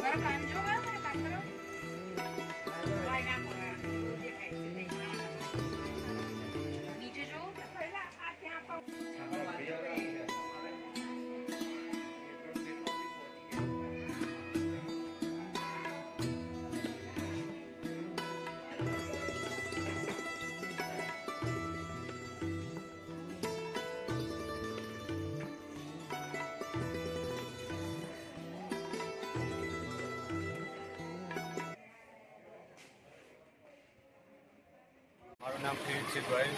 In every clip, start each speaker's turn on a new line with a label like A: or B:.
A: Makan juga. નામ કિરીટસિંહ ગોયલ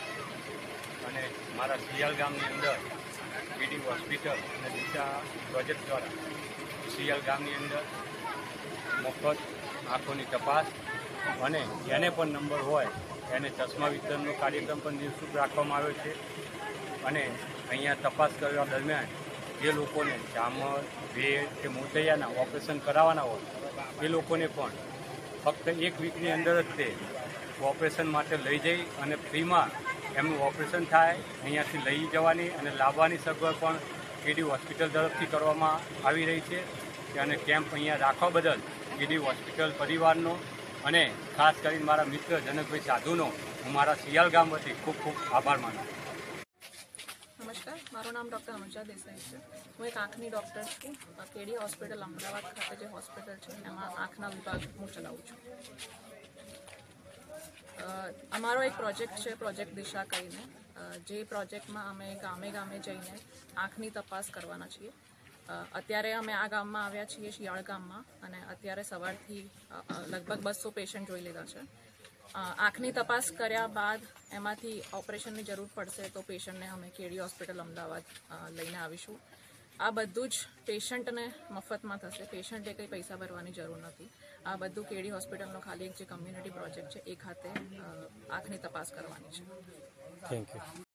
A: અને મારા સિયાલ ગામની અંદર બીડી હોસ્પિટલ અને દિશા પ્રોજેક્ટ દ્વારા સિયાલ ગામની અંદર મફત આંખોની તપાસ અને જેને પણ નંબર હોય એને ચશ્મા વિતરણનો કાર્યક્રમ પણ નિઃશુલ્ક રાખવામાં આવ્યો છે. અને અહીંયા તપાસ કરવા દરમિયાન જે લોકોને ચામર ભેડ કે મોતૈયાના ઓપરેશન કરાવવાના હોય, એ લોકોને પણ ફક્ત એક વીકની અંદર જ તે ઓપરેશન માટે લઈ જઈ અને ફ્રીમાં એમનું ઓપરેશન થાય, અહીંયાથી લઈ જવાની અને લાવવાની સગવડ પણ કેડી હોસ્પિટલ તરફથી કરવામાં આવી રહી છે. અને કેમ્પ અહીંયા રાખવા બદલ કેડી હોસ્પિટલ પરિવારનો અને ખાસ કરીને મારા મિત્ર જનકભાઈ સાધુનો, હું મારા સિયાલ ગામ વતી ખૂબ ખૂબ આભાર માનું
B: નમસ્કાર, મારું નામ ડૉક્ટર અનુજા દેસાઈ છે. હું એક આંખની ડૉક્ટર છું. કેડી હોસ્પિટલ અમદાવાદ ખાતે જે હોસ્પિટલ છે, એમાં આંખના વિભાગ હું ચલાવું છું. અમારો એક પ્રોજેક્ટ છે, પ્રોજેક્ટ દિશા કરીને. જે પ્રોજેક્ટમાં અમે ગામે ગામે જઈને આંખની તપાસ કરવાના છીએ. અત્યારે અમે આ ગામમાં આવ્યા છીએ, શિયાળ ગામમાં, અને અત્યારે સવારથી લગભગ બસો પેશન્ટ જોઈ લીધા છે. આંખની તપાસ કર્યા બાદ એમાંથી ઓપરેશનની જરૂર પડશે તો પેશન્ટને અમે કેડી હોસ્પિટલ અમદાવાદ લઈને આવીશું. આ બધું જ પેશન્ટને મફતમાં થશે. પેશન્ટે કંઈ પૈસા ભરવાની જરૂર નથી. આ બધું કેડી હોસ્પિટલનો ખાલી એક જે કમ્યુનિટી પ્રોજેક્ટ છે, એ ખાતે આંખની તપાસ કરવાની છે.
C: Thank you